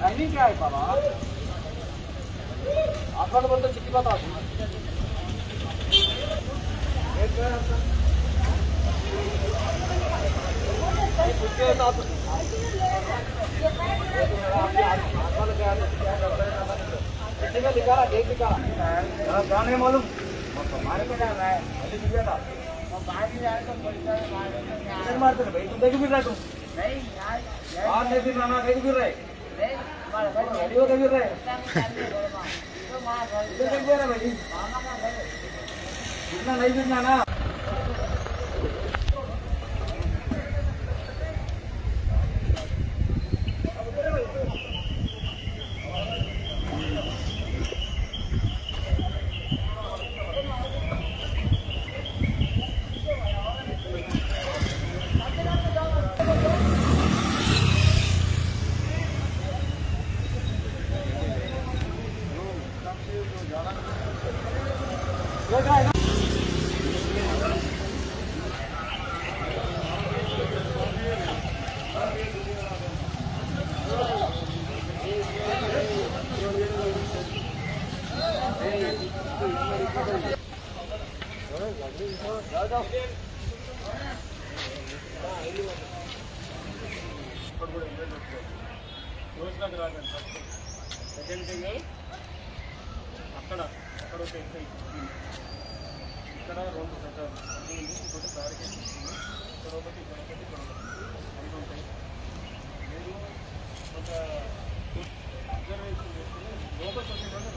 Timing क्या है बाबा? आसमान बोलते चिट्ठी बता चिट्ठी में लिखा रहा डेट लिखा रहा। नहीं मालूम? हमारे को रहा है। किधर मारते भाई तुम देख फिर रहा तुम बाहर नहीं फिर रहा देख फिर रहे गाड़ियों देख फिर रहे इधर देख रहे भाई इतना नहीं। फिरना ना అక్కడ అక్కడ ఒక ఎక్సైజ్ ఇక్కడ రెండు సెంటర్ ఇంకోటి దారికి ఇక్కడ ఒకటి ఇక్కడ ఒకటి ఇక్కడ ఒకటి ఐదు ఉంటాయి